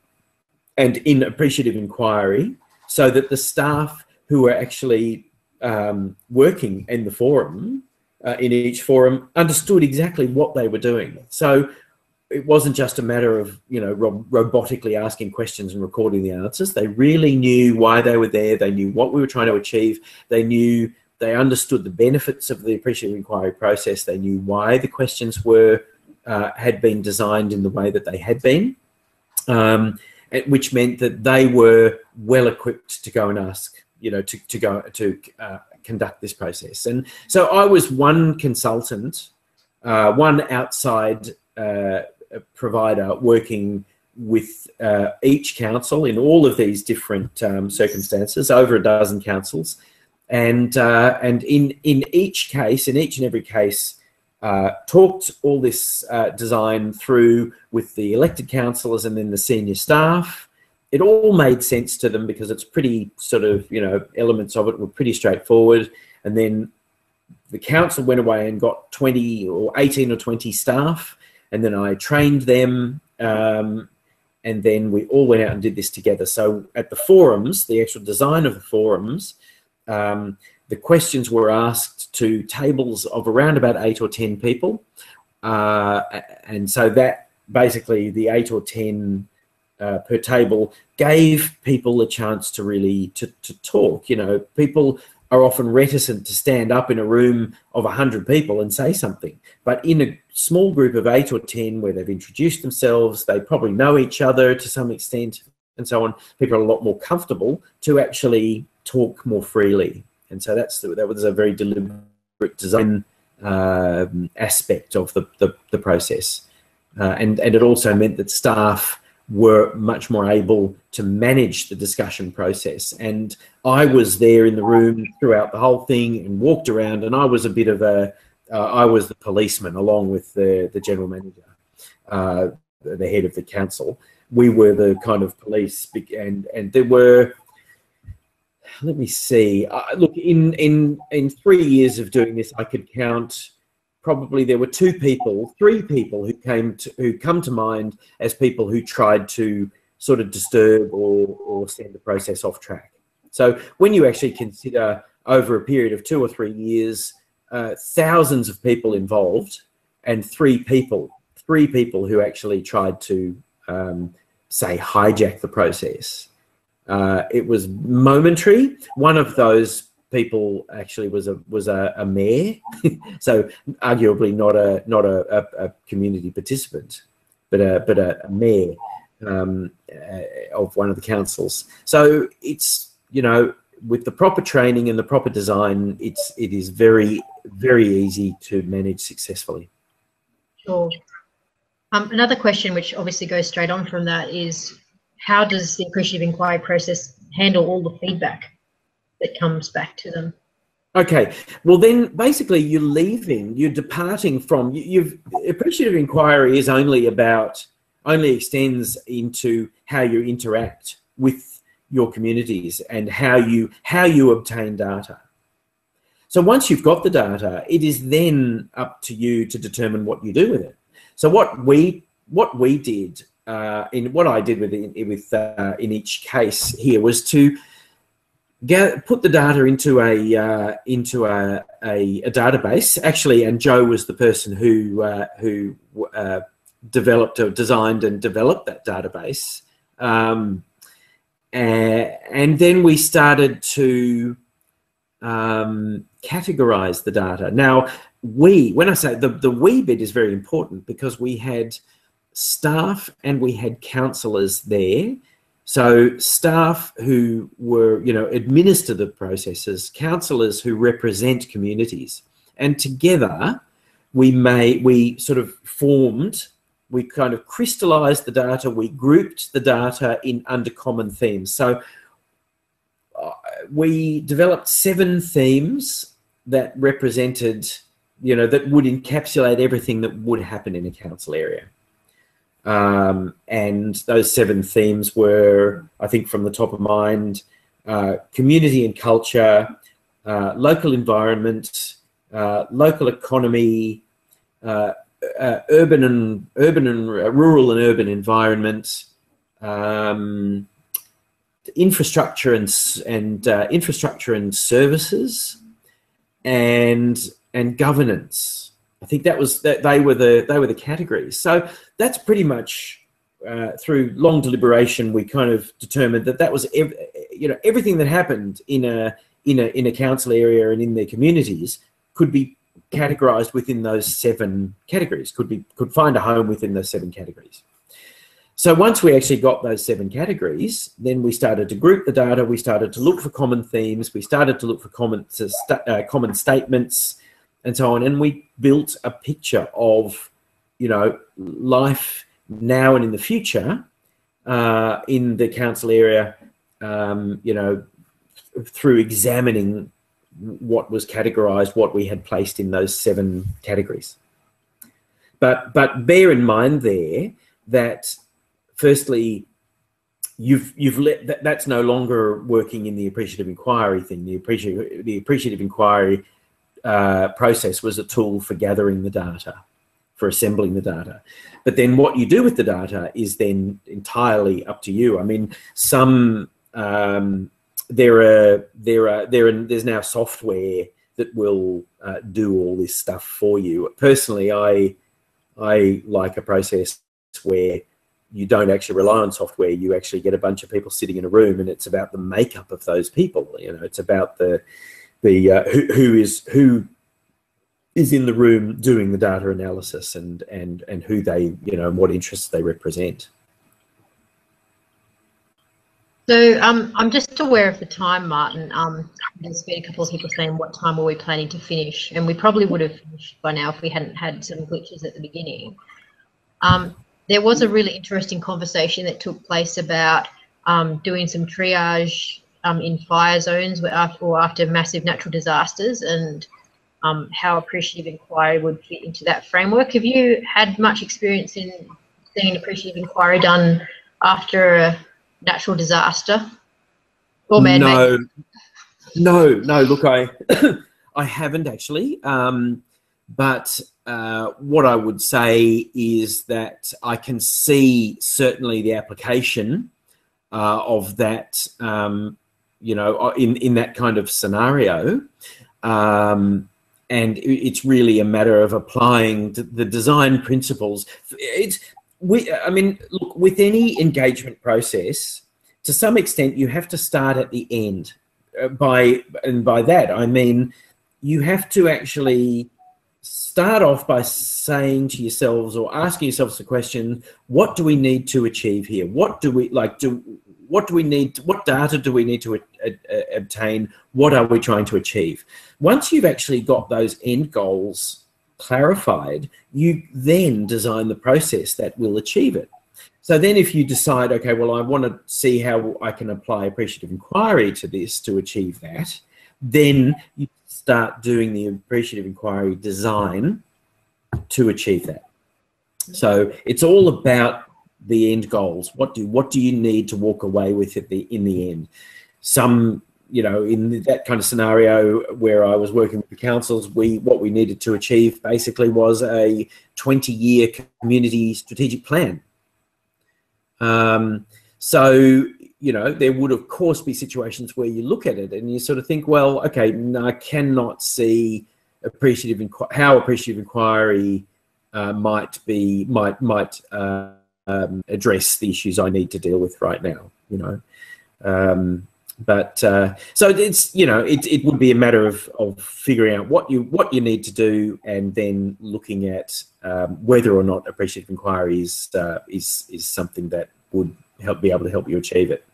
and in appreciative inquiry, so that the staff who were actually um, working in the forum, uh, in each forum, understood exactly what they were doing. So it wasn't just a matter of you know ro- robotically asking questions and recording the answers. They really knew why they were there. They knew what we were trying to achieve. They knew they understood the benefits of the appreciative inquiry process. They knew why the questions were uh, had been designed in the way that they had been, um, which meant that they were well equipped to go and ask, you know, to, to go to uh, conduct this process. And so I was one consultant, uh, one outside uh, provider working with uh, each council in all of these different um, circumstances, over a dozen councils and uh, and in in each case, in each and every case, uh, talked all this uh, design through with the elected councillors and then the senior staff. It all made sense to them because it's pretty sort of you know elements of it were pretty straightforward. And then the council went away and got twenty or eighteen or twenty staff, and then I trained them. Um, and then we all went out and did this together. So at the forums, the actual design of the forums, um, the questions were asked to tables of around about eight or 10 people. Uh, and so that basically the eight or 10 uh, per table gave people a chance to really to, to talk. You know, people are often reticent to stand up in a room of 100 people and say something. But in a small group of eight or 10 where they've introduced themselves, they probably know each other to some extent, and so on, people are a lot more comfortable to actually talk more freely. And so that's that was a very deliberate design um, aspect of the, the, the process. Uh, and, and it also meant that staff were much more able to manage the discussion process. And I was there in the room throughout the whole thing and walked around, and I was a bit of a, uh, I was the policeman along with the, the general manager, uh, the head of the council. We were the kind of police, and and there were. Let me see. Uh, look, in in in three years of doing this, I could count probably there were two people, three people who came to, who come to mind as people who tried to sort of disturb or, or send the process off track. So when you actually consider over a period of two or three years, uh, thousands of people involved and three people, three people who actually tried to um, say hijack the process. Uh, it was momentary. One of those people actually was a was a, a mayor, so arguably not a not a, a, a community participant, but a but a, mayor um, uh, of one of the councils. So it's you know with the proper training and the proper design, it's it is very very easy to manage successfully. Sure. Um, another question, which obviously goes straight on from that, is how does the appreciative inquiry process handle all the feedback? That comes back to them. Okay, well then basically you're leaving, you're departing from you've appreciative inquiry is only about only extends into how you interact with your communities and how you how you obtain data. So once you've got the data, it is then up to you to determine what you do with it. So what we what we did uh, in what I did with in, with uh, in each case here was to get, put the data into a uh, into a, a, a, database actually, and Joe was the person who uh, who uh, developed or designed and developed that database. Um, and then we started to um, categorize the data. Now, we, when I say the, the we bit is very important because we had staff and we had councillors there so staff who were, you know, administer the processes, councillors who represent communities, and together we may we sort of formed, we kind of crystallized the data, we grouped the data in under common themes. So uh, we developed seven themes that represented, you know, that would encapsulate everything that would happen in a council area. Um, and those seven themes were, I think, from the top of mind, uh, community and culture, uh, local environment, uh, local economy, uh, uh, urban and urban and rural and urban environment, um, infrastructure and and uh, infrastructure and services, and and governance. I think that was that they were the they were the categories. So that's pretty much uh, through long deliberation we kind of determined that that was ev- you know everything that happened in a in a in a council area and in their communities could be categorized within those seven categories could be could find a home within those seven categories so once we actually got those seven categories then we started to group the data we started to look for common themes we started to look for common uh, common statements and so on. And we built a picture of, you know, life now and in the future uh, in the council area, um, you know, through examining what was categorized, what we had placed in those seven categories. But but bear in mind there that firstly, you've you've let that, that's no longer working in the appreciative inquiry thing. The appreciative the appreciative inquiry uh, process was a tool for gathering the data, for assembling the data. But then what you do with the data is then entirely up to you. I mean, some um, there are there are there are, there's now software that will uh, do all this stuff for you. Personally, I I like a process where you don't actually rely on software. You actually get a bunch of people sitting in a room, and it's about the makeup of those people. You know, it's about the the uh, who, who is who is in the room doing the data analysis and and and who they you know and what interests they represent. So um, I'm just aware of the time, Martin. Um, there's been a couple of people saying, what time are we planning to finish? And we probably would have finished by now if we hadn't had some glitches at the beginning. Um, there was a really interesting conversation that took place about um, doing some triage um, in fire zones or after massive natural disasters and um, how appreciative inquiry would fit into that framework. Have you had much experience in seeing appreciative inquiry done after a natural disaster or man-made? No, no, no. Look, I I haven't actually, um, but uh, what I would say is that I can see certainly the application uh, of that, um, you know, uh, in in that kind of scenario. Um, and it's really a matter of applying the design principles. It's we, I mean, look, with any engagement process, to some extent, you have to start at the end. Uh, by and by that, I mean you have to actually start off by saying to yourselves or asking yourselves the question: What do we need to achieve here? What do we like? Do what do we need? What data do we need to uh, uh, obtain? What are we trying to achieve? Once you've actually got those end goals clarified, you then design the process that will achieve it. So then if you decide, okay, well, I want to see how I can apply appreciative inquiry to this to achieve that, then you start doing the appreciative inquiry design to achieve that. So it's all about the end goals. What do what do you need to walk away with at the in the end? Some you know, in that kind of scenario where I was working with the councils, we what we needed to achieve basically was a 20-year community strategic plan. Um, so you know, there would of course be situations where you look at it and you sort of think, well, okay, no, I cannot see appreciative inqu- how appreciative inquiry uh, might be might might uh, um, address the issues I need to deal with right now. You know. Um, but uh, so it's you know it, it would be a matter of, of figuring out what you what you need to do and then looking at um, whether or not appreciative inquiry is uh, is is something that would help be able to help you achieve it.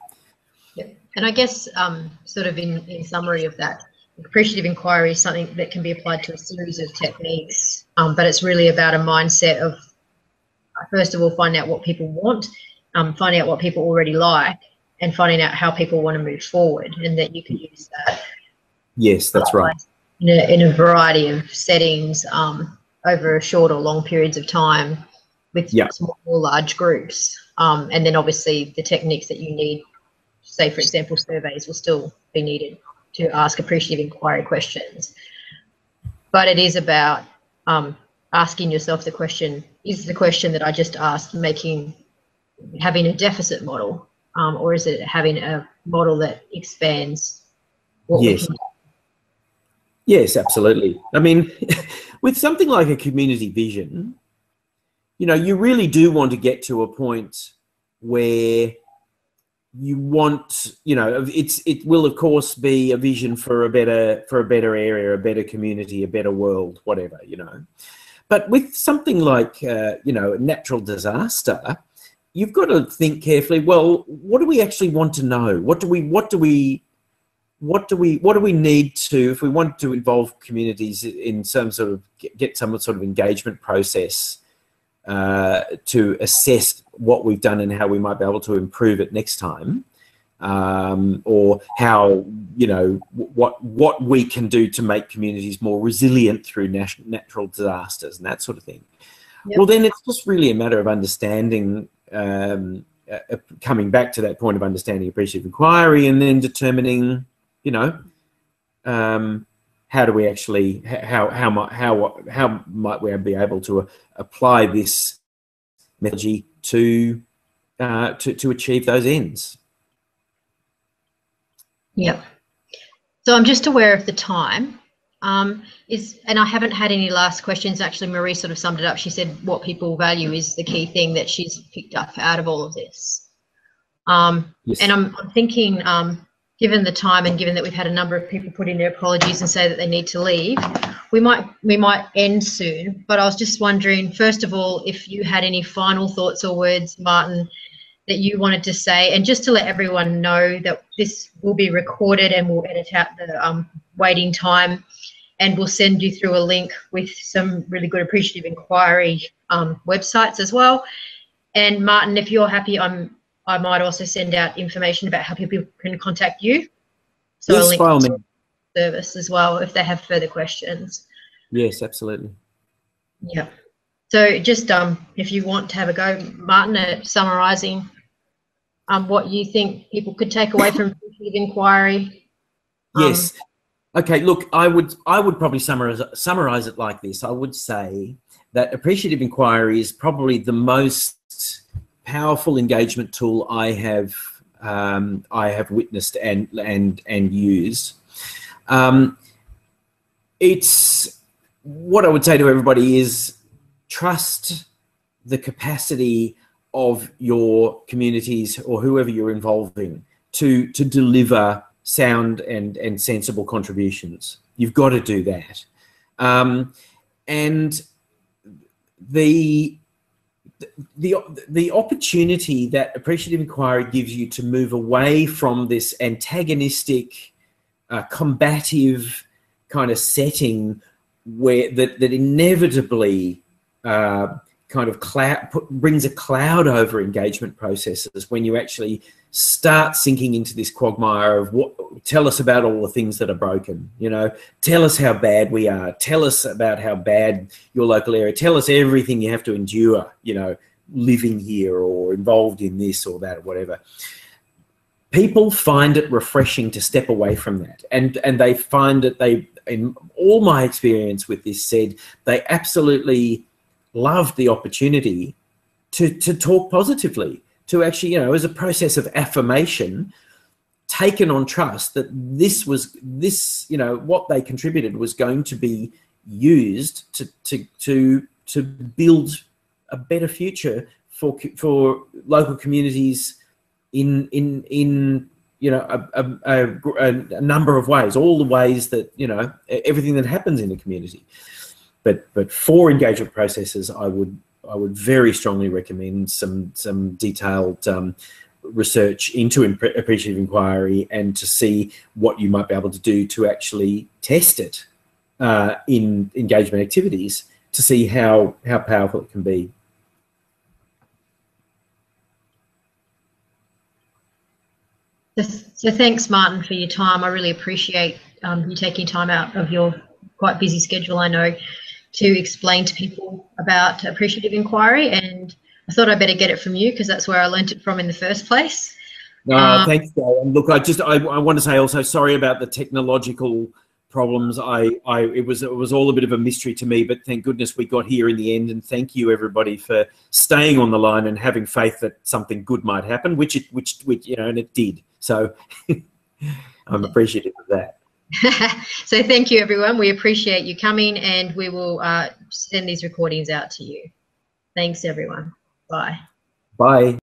Yeah. And I guess um, sort of in, in summary of that, appreciative inquiry is something that can be applied to a series of techniques, um, but it's really about a mindset of first of all find out what people want, um, finding out what people already like, and finding out how people want to move forward and that you can use that yes that's right. in a, in a variety of settings um, over short or long periods of time with yeah. small or large groups. Um, and then obviously the techniques that you need say for example surveys will still be needed to ask appreciative inquiry questions. But it is about um, asking yourself the question is the question that i just asked making having a deficit model um, or is it having a model that expands yes. yes absolutely. I mean with something like a community vision you know you really do want to get to a point where you want you know it's it will of course be a vision for a better for a better area a better community a better world whatever you know but with something like uh, you know a natural disaster you've got to think carefully. Well, what do we actually want to know? What do we what do we what do we what do we need to if we want to involve communities in some sort of get some sort of engagement process uh, to assess what we've done and how we might be able to improve it next time um, or how you know what what we can do to make communities more resilient through nat- natural disasters and that sort of thing yep. well then it's just really a matter of understanding um, uh, coming back to that point of understanding appreciative inquiry and then determining, you know, um, how do we actually how how might how how might we be able to uh, apply this methodology to uh, to to achieve those ends? Yep. So I'm just aware of the time. Um, is and I haven't had any last questions. Actually, Marie sort of summed it up. She said what people value is the key thing that she's picked up out of all of this. Um, yes. And I'm, I'm thinking, um, given the time and given that we've had a number of people put in their apologies and say that they need to leave, we might we might end soon. But I was just wondering, first of all, if you had any final thoughts or words, Martin, that you wanted to say, and just to let everyone know that this will be recorded and we'll edit out the um, waiting time and we'll send you through a link with some really good appreciative inquiry um, websites as well. And Martin, if you're happy, I'm I might also send out information about how people can contact you. So yes, by all means. Service as well if they have further questions. Yes, absolutely. Yeah. So just um, if you want to have a go, Martin, at summarising um, what you think people could take away from inquiry. Um, yes. Okay, look, I would I would probably summarize summarize it like this. I would say that appreciative inquiry is probably the most powerful engagement tool I have um, I have witnessed and and and used. Um, it's what I would say to everybody is trust the capacity of your communities or whoever you're involving to to deliver sound and and sensible contributions. You've got to do that, um, and the the the opportunity that appreciative inquiry gives you to move away from this antagonistic, uh, combative kind of setting where that that inevitably uh, kind of cloud put, brings a cloud over engagement processes when you actually start sinking into this quagmire of what tell us about all the things that are broken you know? Tell us how bad we are. Tell us about how bad your local area tell us everything you have to endure you know living here or involved in this or that or whatever. People find it refreshing to step away from that. And and they find that they in all my experience with this said they absolutely loved the opportunity to to talk positively, to actually, you know, as a process of affirmation, taken on trust that this was this, you know, what they contributed was going to be used to to to to build a better future for for local communities in in in you know a, a, a, a, number of ways all the ways that you know everything that happens in a community but but for engagement processes, I would I would very strongly recommend some some detailed um, research into appreciative inquiry and to see what you might be able to do to actually test it uh, in engagement activities to see how how powerful it can be. So thanks, Martin, for your time. I really appreciate um, you taking time out of your quite busy schedule. I know to explain to people about appreciative inquiry. And I thought I'd better get it from you because that's where I learnt it from in the first place. No, um, thanks, And look, I just I, I want to say also sorry about the technological problems. I, I it was it was all a bit of a mystery to me, but thank goodness we got here in the end. And thank you everybody for staying on the line and having faith that something good might happen, which it which which you know, and it did. So I'm appreciative of that. so thank you, everyone. We appreciate you coming, and we will uh, send these recordings out to you. Thanks, everyone. Bye. Bye.